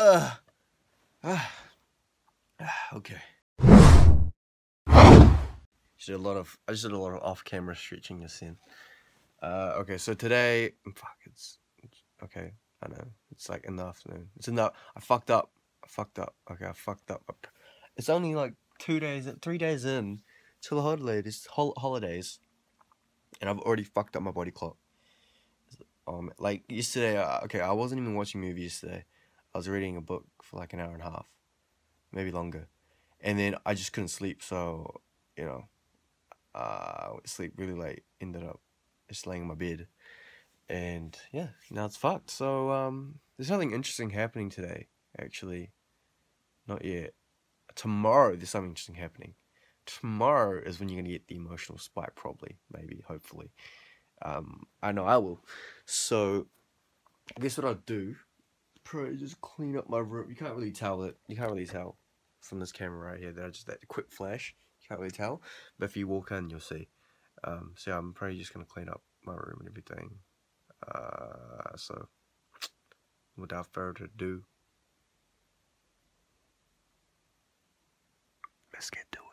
Uh, uh, okay. Just did a lot of I just did a lot of off-camera stretching this in. Uh, okay, so today, fuck, it's, it's okay. I know it's like in the afternoon. It's in the. I fucked up. I fucked up. Okay, I fucked up. It's only like two days, three days in to the holidays, hol- holidays, and I've already fucked up my body clock. Um, like yesterday, uh, okay, I wasn't even watching movies yesterday. I was reading a book for like an hour and a half, maybe longer, and then I just couldn't sleep. So you know, uh, sleep really late. Ended up just laying in my bed, and yeah, now it's fucked. So um, there's nothing interesting happening today. Actually, not yet. Tomorrow there's something interesting happening. Tomorrow is when you're gonna get the emotional spike, probably, maybe, hopefully. Um, I know I will. So, I guess what I'll do, probably just clean up my room. You can't really tell it. You can't really tell from this camera right here that I just that quick flash. You can't really tell, but if you walk in, you'll see. Um, so yeah, I'm probably just gonna clean up my room and everything. Uh, so, without further ado, let's get to it.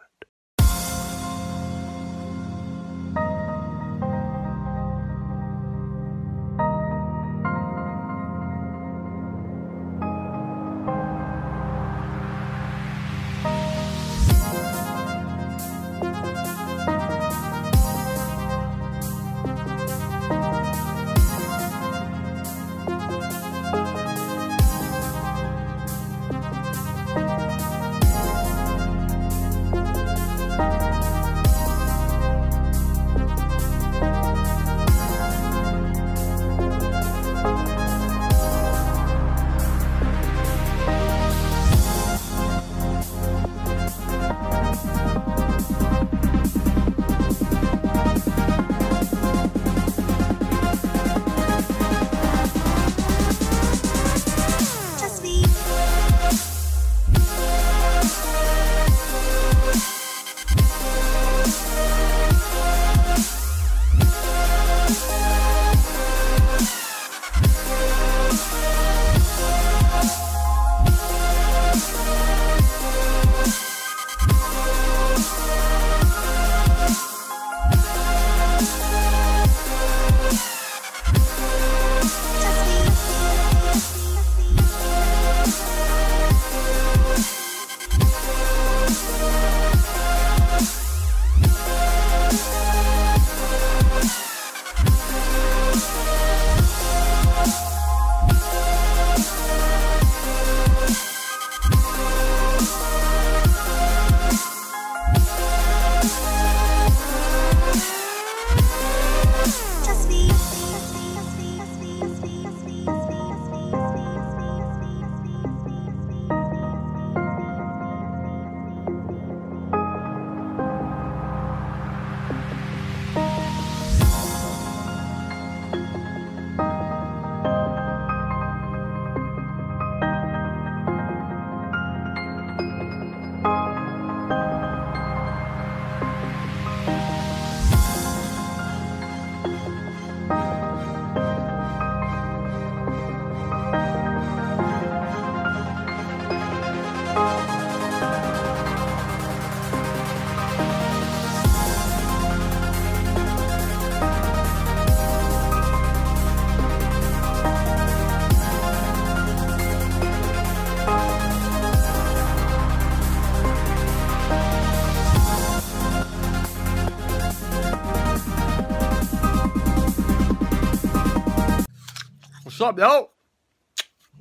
What's up, yo?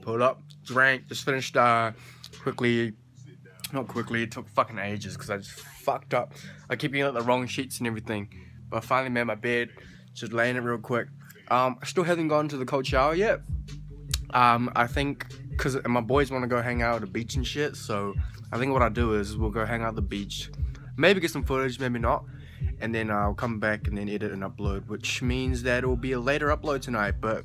Pulled up, drank, just finished uh quickly. Not quickly, it took fucking ages because I just fucked up. I keep getting like the wrong sheets and everything. But I finally made my bed, just laying it real quick. Um, I still haven't gone to the cold shower yet. Um, I think because my boys want to go hang out at the beach and shit. So I think what I'll do is we'll go hang out at the beach, maybe get some footage, maybe not, and then I'll come back and then edit and upload, which means that it will be a later upload tonight. But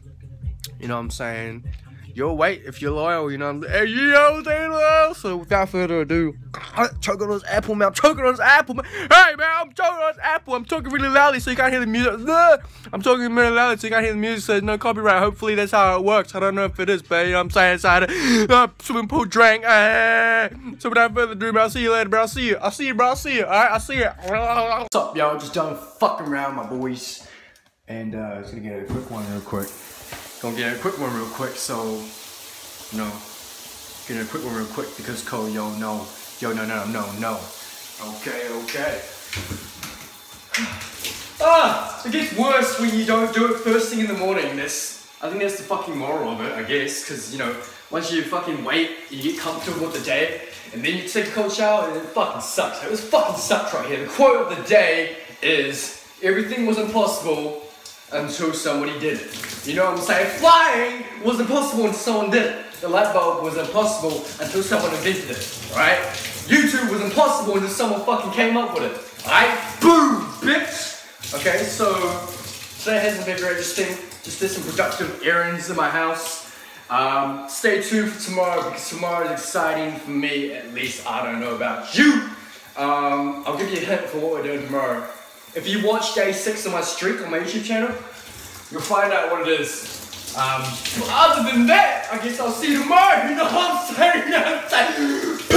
you know what I'm saying? You'll wait if you're loyal, you know. Hey, you know saying? So without further ado, choking on his apple, man. I'm choking on his apple, man. Hey, man, I'm talking on this Apple. I'm talking really loudly so you can't hear the music. I'm talking really loudly so you can't hear the music. So there's no copyright. Hopefully that's how it works. I don't know if it is, but you know what I'm saying. Inside a uh, swimming pool drink. Uh, so without further ado, I'll see you later, bro. I'll see you. I'll see you, bro. I'll see you. All right, I'll see you. What's up, y'all? Just done fucking around, my boys. And uh, just gonna get a quick one real quick. Gonna get a quick one real quick, so, you know, get a quick one real quick because Cole, yo, no. Yo, no, no, no, no. Okay, okay. ah, it gets worse when you don't do it first thing in the morning. This, I think that's the fucking moral of it, I guess, because, you know, once you fucking wait, you get comfortable with the day, and then you take a cold shower, and it fucking sucks. It was fucking sucks right here. The quote of the day is, everything was impossible until somebody did it. You know what I'm saying? Flying was impossible until someone did it. The light bulb was impossible until someone invented it, right? YouTube was impossible until someone fucking came up with it, alright? Boom, bitch! Okay, so today hasn't been very interesting. Just did some productive errands in my house. Um, stay tuned for tomorrow because tomorrow is exciting for me, at least I don't know about you. Um, I'll give you a hint for what we're doing tomorrow. If you watch day six of my streak on my YouTube channel, you'll find out what it is. Um, other than that, I guess I'll see you tomorrow. You know I'm? You know what I'm saying?